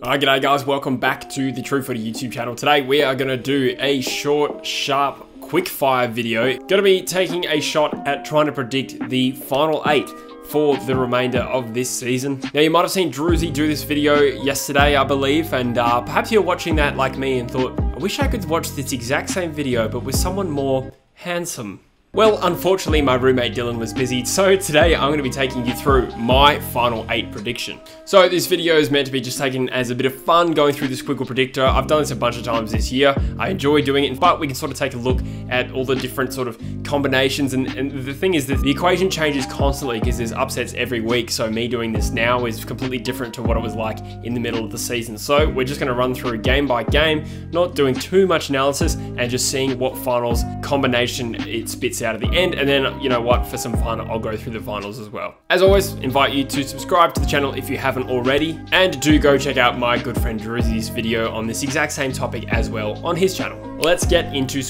Alright, g'day guys, welcome back to the True Footy YouTube channel. Today we are to do a short, sharp, quick fire video. To be taking a shot at trying to predict the final eight for the remainder of this season. Now you might have seen Druzy do this video yesterday, I believe, and uh, perhaps you're watching that like me and thought, I wish I could watch this exact same video, but with someone more handsome. Well, unfortunately, my roommate Dylan was busy, so today I'm going to be taking you through my final eight prediction. So this video is meant to be just taken as a bit of fun going through this Squiggle Predictor. I've done this a bunch of times this year. I enjoy doing it, but we can sort of take a look at all the different sort of combinations. And, and the thing is that the equation changes constantly because there's upsets every week. So me doing this now is completely different to what it was like in the middle of the season. So we're just going to run through game by game, not doing too much analysis and just seeing what finals combination it spits out at the end. And then, you know what, for some fun, I'll go through the finals as well. As always, invite you to subscribe to the channel if you haven't already. And do go check out my good friend Druzy's video on this exact same topic as well on his channel. Let's get into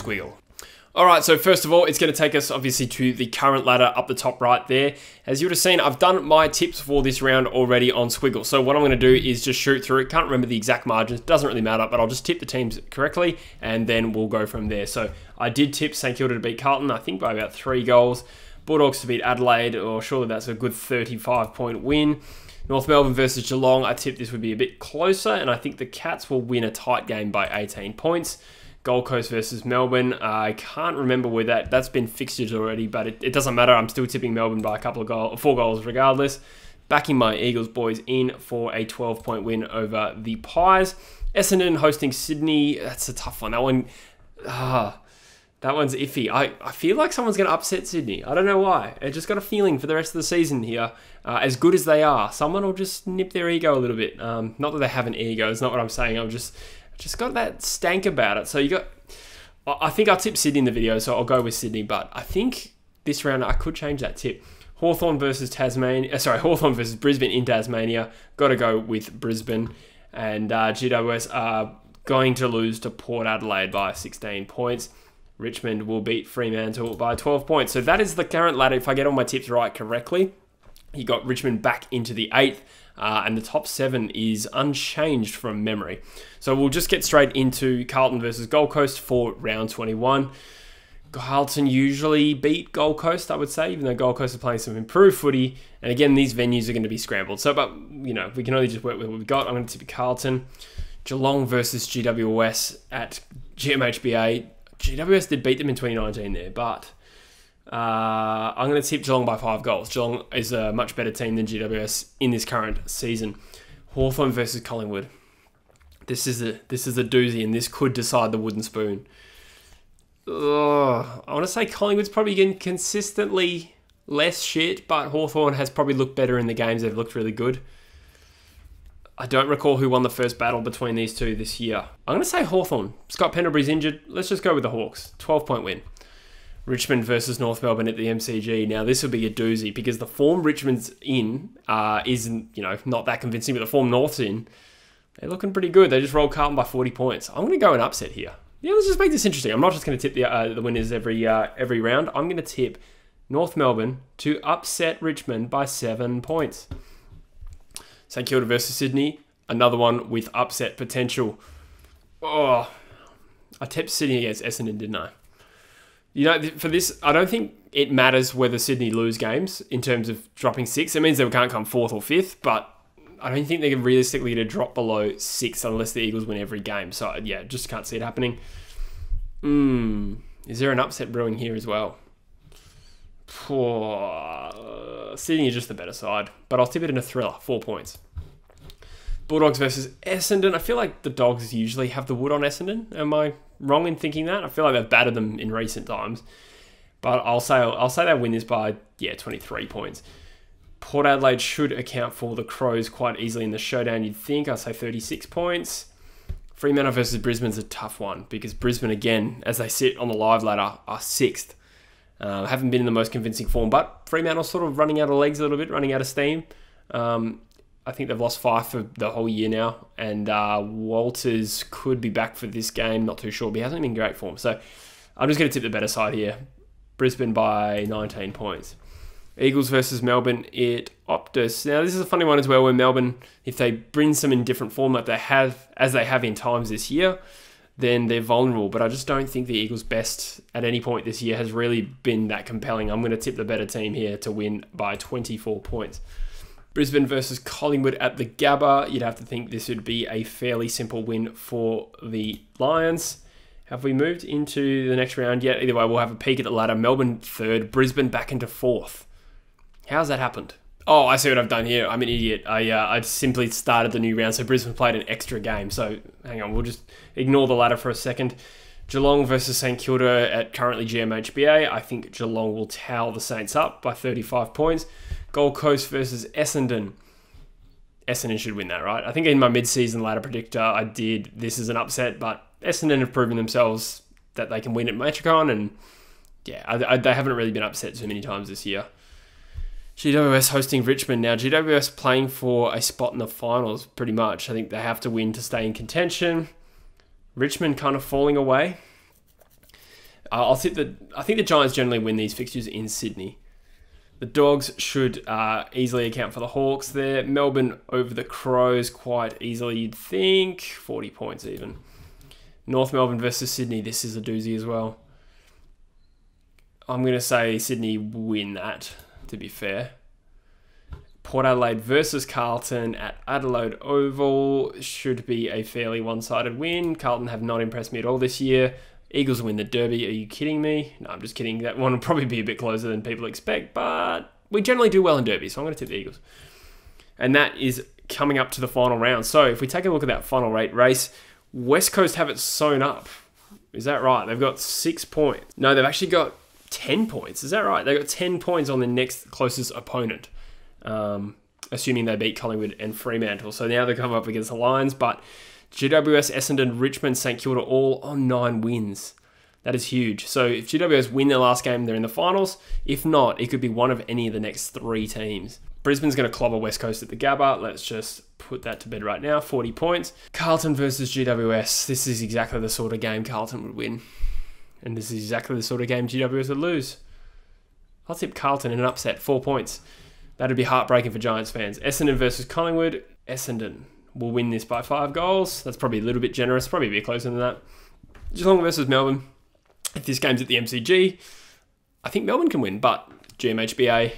Squiggle. Alright, so first of all, it's going to take us obviously to the current ladder up the top right there. As you would have seen, I've done my tips for this round already on Squiggle. So what I'm going to do is just shoot through it. Can't remember the exact margins, doesn't really matter, but I'll just tip the teams correctly and then we'll go from there. So I did tip St Kilda to beat Carlton, I think by about three goals. Bulldogs to beat Adelaide, or surely that's a good 35 point win. North Melbourne versus Geelong, I tipped this would be a bit closer, and I think the Cats will win a tight game by 18 points. Gold Coast versus Melbourne, I can't remember where that that's been fixtures already, but it, it doesn't matter. I'm still tipping Melbourne by a couple of goals, four goals regardless. Backing my Eagles boys in for a 12 point win over the Pies. Essendon hosting Sydney, that's a tough one. That one, ah. That one's iffy. I, I feel like someone's going to upset Sydney. I don't know why. I just got a feeling for the rest of the season here, uh, as good as they are, someone will just nip their ego a little bit. Um, not that they have an ego, it's not what I'm saying. I'm just just got that stank about it. So you got. I think I'll tip Sydney in the video, so I'll go with Sydney. But I think this round I could change that tip. Hawthorn versus Tasmania. Uh, sorry, Hawthorn versus Brisbane in Tasmania. Got to go with Brisbane. And uh, GWS are going to lose to Port Adelaide by 16 points. Richmond will beat Fremantle by 12 points. So that is the current ladder. If I get all my tips right correctly, you got Richmond back into the eighth. Uh, and the top seven is unchanged from memory. So we'll just get straight into Carlton versus Gold Coast for round 21. Carlton usually beat Gold Coast, I would say, even though Gold Coast are playing some improved footy. And again, these venues are going to be scrambled. So, but, you know, we can only just work with what we've got. I'm going to tip Carlton. Geelong versus GWS at GMHBA. GWS did beat them in 2019 there, but uh, I'm going to tip Geelong by five goals. Geelong is a much better team than GWS in this current season. Hawthorn versus Collingwood. This is a this is a doozy, and this could decide the wooden spoon. Ugh, I want to say Collingwood's probably getting consistently less shit, but Hawthorn has probably looked better in the games. They've looked really good. I don't recall who won the first battle between these two this year. I'm going to say Hawthorn. Scott Pendlebury's injured. Let's just go with the Hawks. 12 point win. Richmond versus North Melbourne at the MCG. Now this will be a doozy because the form Richmond's in uh, isn't you know not that convincing, but the form North's in, they're looking pretty good. They just rolled Carlton by 40 points. I'm going to go an upset here. Yeah, let's just make this interesting. I'm not just going to tip the uh, the winners every uh, every round. I'm going to tip North Melbourne to upset Richmond by seven points. St Kilda versus Sydney, another one with upset potential. Oh, I tipped Sydney against Essendon, didn't I? You know, for this, I don't think it matters whether Sydney lose games in terms of dropping six. It means they can't come fourth or fifth, but I don't think they're realistically to drop below six unless the Eagles win every game. So yeah, just can't see it happening. Hmm. Is there an upset brewing here as well? Poor, Sydney is just the better side, but I'll tip it in a thriller, four points. Bulldogs versus Essendon. I feel like the Dogs usually have the wood on Essendon. Am I wrong in thinking that? I feel like they've battered them in recent times, but I'll say I'll say they win this by yeah 23 points. Port Adelaide should account for the Crows quite easily in the showdown. You'd think I'd say 36 points. Fremantle versus Brisbane's a tough one because Brisbane again, as they sit on the live ladder, are sixth. Uh, haven't been in the most convincing form, but Fremantle sort of running out of legs a little bit, running out of steam. Um, I think they've lost five for the whole year now, and uh, Walters could be back for this game. Not too sure, but he hasn't been great form. So I'm just going to tip the better side here. Brisbane by 19 points. Eagles versus Melbourne at Optus. Now this is a funny one as well, where Melbourne, if they bring some in different form like they have as they have in times this year, then they're vulnerable. But I just don't think the Eagles' best at any point this year has really been that compelling. I'm going to tip the better team here to win by 24 points. Brisbane versus Collingwood at the Gabba. You'd have to think this would be a fairly simple win for the Lions. Have we moved into the next round yet? Either way, we'll have a peek at the ladder. Melbourne third, Brisbane back into fourth. How's that happened? Oh, I see what I've done here. I'm an idiot. I uh, I simply started the new round, so Brisbane played an extra game. So hang on, we'll just ignore the ladder for a second. Geelong versus St Kilda at currently GMHBA. I think Geelong will towel the Saints up by 35 points. Gold Coast versus Essendon. Essendon should win that, right? I think in my mid-season ladder predictor, I did this is an upset, but Essendon have proven themselves that they can win at Metricon, and yeah, I, I, they haven't really been upset too many times this year. GWS hosting Richmond now. GWS playing for a spot in the finals, pretty much. I think they have to win to stay in contention. Richmond kind of falling away. Uh, I'll think that I think the Giants generally win these fixtures in Sydney. The Dogs should uh, easily account for the Hawks there. Melbourne over the Crows quite easily, you'd think. 40 points even. North Melbourne versus Sydney. This is a doozy as well. I'm going to say Sydney win that to be fair. Port Adelaide versus Carlton at Adelaide Oval should be a fairly one sided win. Carlton have not impressed me at all this year. Eagles win the Derby. Are you kidding me? No, I'm just kidding. That one will probably be a bit closer than people expect, but we generally do well in Derby, so I'm going to tip the Eagles. And that is coming up to the final round. So if we take a look at that final rate race, West Coast have it sewn up. Is that right? They've got six points. No, they've actually got 10 points. Is that right? They've got 10 points on the next closest opponent, um, assuming they beat Collingwood and Fremantle. So now they come up against the Lions, but GWS, Essendon, Richmond, St Kilda all on nine wins. That is huge. So if GWS win their last game, they're in the finals. If not, it could be one of any of the next three teams. Brisbane's going to clobber West Coast at the Gabba. Let's just put that to bed right now. 40 points. Carlton versus GWS. This is exactly the sort of game Carlton would win. And this is exactly the sort of game GWS would lose. I'll tip Carlton in an upset, four points. That'd be heartbreaking for Giants fans. Essendon versus Collingwood. Essendon will win this by five goals. That's probably a little bit generous, probably a bit closer than that. Geelong versus Melbourne. If this game's at the MCG, I think Melbourne can win, but GMHBA.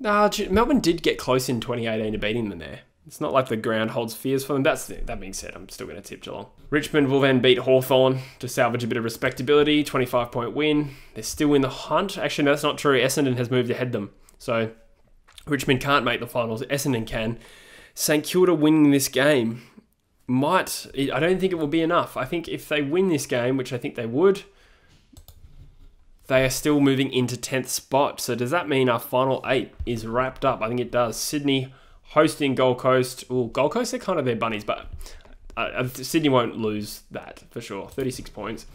Nah, Melbourne did get close in 2018 to beating them there. It's not like the ground holds fears for them. That's the, that being said, I'm still going to tip Geelong. Richmond will then beat Hawthorn to salvage a bit of respectability. 25 point win. They're still in the hunt. Actually, no, that's not true. Essendon has moved ahead them. So Richmond can't make the finals. Essendon can. St Kilda winning this game might. I don't think it will be enough. I think if they win this game, which I think they would, they are still moving into 10th spot. So does that mean our final eight is wrapped up? I think it does. Sydney hosting Gold Coast. Well, Gold Coast they're kind of their bunnies, but uh, uh Sydney won't lose that for sure. 36 points.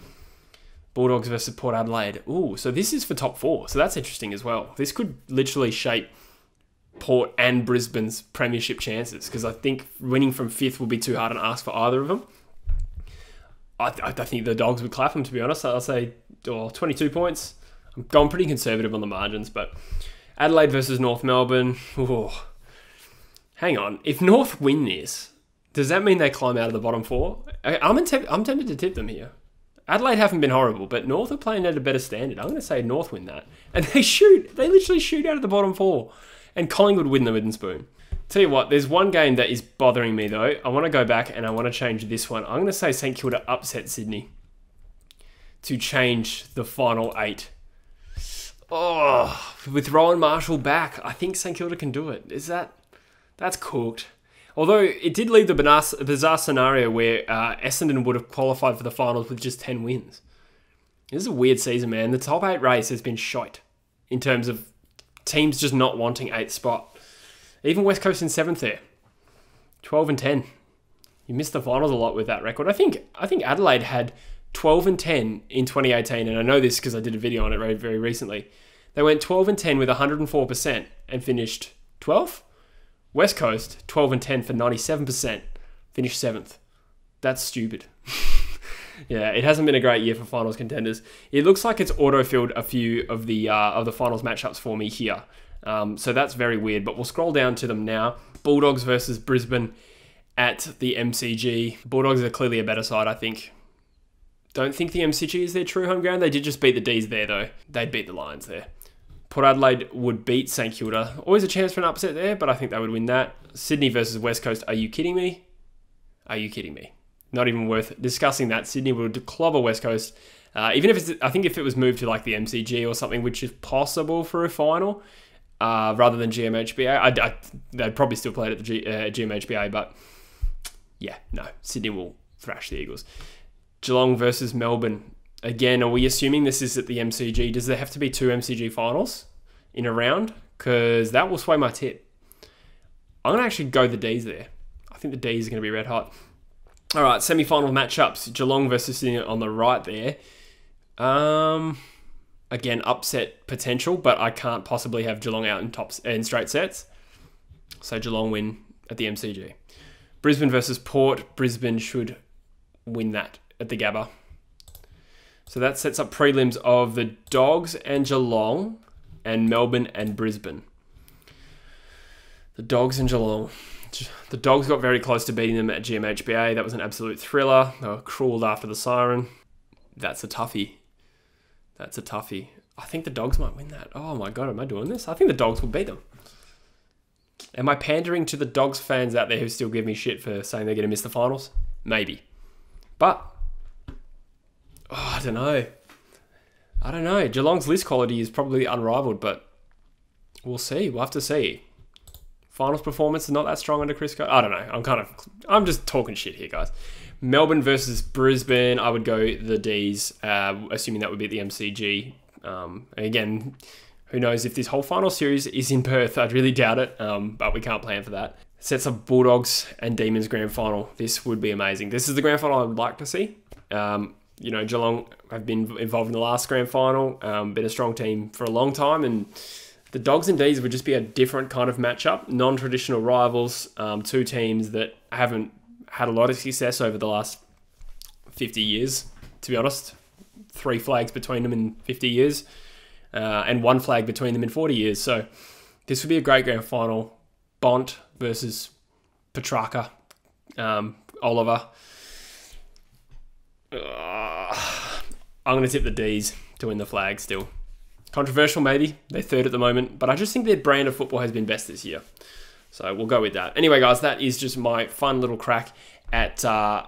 Bulldogs versus Port Adelaide. Ooh, so this is for top four. So that's interesting as well. This could literally shape Port and Brisbane's premiership chances because I think winning from fifth will be too hard to ask for either of them. I, I, think the Dogs would clap them, to be honest. I'll say oh, 22 points. I'm going pretty conservative on the margins, but Adelaide versus North Melbourne. Ooh, hang on. If North win this, does that mean they climb out of the bottom four? I'm, I'm tempted to tip them here. Adelaide haven't been horrible, but North are playing at a better standard. I'm going to say North win that. And they shoot. They literally shoot out of the bottom four. And Collingwood win the wooden spoon. Tell you what, there's one game that is bothering me though. I want to go back and I want to change this one. I'm going to say St Kilda upset Sydney to change the final eight. Oh, with Rowan Marshall back, I think St Kilda can do it. Is that that's cooked. Although it did leave the bizarre scenario where uh, Essendon would have qualified for the finals with just 10 wins. This is a weird season, man. The top eight race has been shite in terms of teams just not wanting eighth spot. Even West Coast in seventh there, 12 and 10. You missed the finals a lot with that record. I think I think Adelaide had 12 and 10 in 2018, and I know this because I did a video on it very very recently. They went 12 and 10 with 104% and finished 12th. West Coast, 12 and 10 for 97%, finished seventh. That's stupid. yeah, it hasn't been a great year for finals contenders. It looks like it's auto-filled a few of the uh, of the finals matchups for me here. Um, so that's very weird, but we'll scroll down to them now. Bulldogs versus Brisbane at the MCG. Bulldogs are clearly a better side, I think. Don't think the MCG is their true home ground. They did just beat the D's there, though. They'd beat the Lions there. Port Adelaide would beat St Kilda. Always a chance for an upset there, but I think they would win that. Sydney versus West Coast. Are you kidding me? Are you kidding me? Not even worth discussing that. Sydney would clobber West Coast. Uh, even if it's, I think if it was moved to like the MCG or something, which is possible for a final, uh, rather than GMHBA, I, I, they'd probably still play it at the G, uh, GMHBA, but yeah, no, Sydney will thrash the Eagles. Geelong versus Melbourne. Again, are we assuming this is at the MCG? Does there have to be two MCG finals in a round? Because that will sway my tip. I'm going to actually go the D's there. I think the D's are going to be red hot. All right, semi-final matchups. Geelong versus Sydney on the right there. Um, again, upset potential, but I can't possibly have Geelong out in tops in straight sets. So Geelong win at the MCG. Brisbane versus Port. Brisbane should win that at the Gabba. So that sets up prelims of the Dogs and Geelong and Melbourne and Brisbane. The Dogs and Geelong. The Dogs got very close to beating them at GMHBA. That was an absolute thriller. They were crawled after the siren. That's a toughie. That's a toughie. I think the Dogs might win that. Oh my god, am I doing this? I think the Dogs will beat them. Am I pandering to the Dogs fans out there who still give me shit for saying they're going to miss the finals? Maybe. But, oh, I don't know. I don't know. Geelong's list quality is probably unrivaled, but we'll see. We'll have to see. Finals performance is not that strong under Chris. I don't know. I'm kind of, I'm just talking shit here, guys. Melbourne versus Brisbane. I would go the D's, uh, assuming that would be the MCG. Um, again, who knows if this whole final series is in Perth? I'd really doubt it, um, but we can't plan for that. Sets up Bulldogs and Demons grand final. This would be amazing. This is the grand final I would like to see. Um, you know, Geelong have been involved in the last grand final, um, been a strong team for a long time, and the Dogs and D's would just be a different kind of matchup. Non traditional rivals, um, two teams that haven't had a lot of success over the last 50 years, to be honest. Three flags between them in 50 years uh, and one flag between them in 40 years. So this would be a great grand final. Bont versus Petracca, um, Oliver. Uh, I'm going to tip the D's to win the flag still. Controversial, maybe. They're third at the moment, but I just think their brand of football has been best this year. So we'll go with that. Anyway, guys, that is just my fun little crack at uh,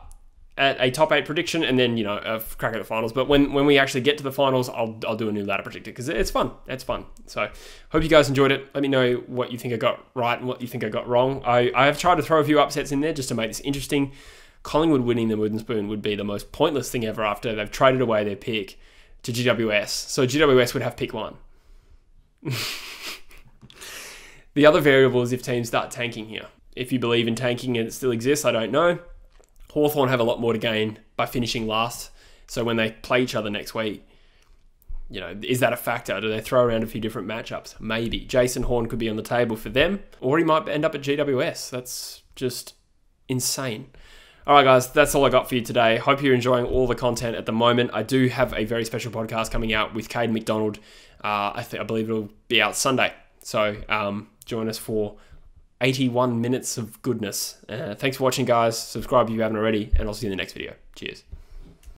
at a top eight prediction and then, you know, a crack at the finals. But when, when we actually get to the finals, I'll, I'll do a new ladder predictor because it's fun. It's fun. So hope you guys enjoyed it. Let me know what you think I got right and what you think I got wrong. I, I have tried to throw a few upsets in there just to make this interesting. Collingwood winning the Wooden Spoon would be the most pointless thing ever after they've traded away their pick to GWS. So GWS would have pick one. the other variable is if teams start tanking here. If you believe in tanking and it still exists, I don't know. Hawthorn have a lot more to gain by finishing last. So when they play each other next week, you know, is that a factor? Do they throw around a few different matchups? Maybe. Jason Horne could be on the table for them, or he might end up at GWS. That's just insane. All right, guys, that's all I got for you today. Hope you're enjoying all the content at the moment. I do have a very special podcast coming out with Caden McDonald. Uh, I, I believe it'll be out Sunday. So um, join us for 81 minutes of goodness. Uh, thanks for watching, guys. Subscribe if you haven't already, and I'll see you in the next video. Cheers.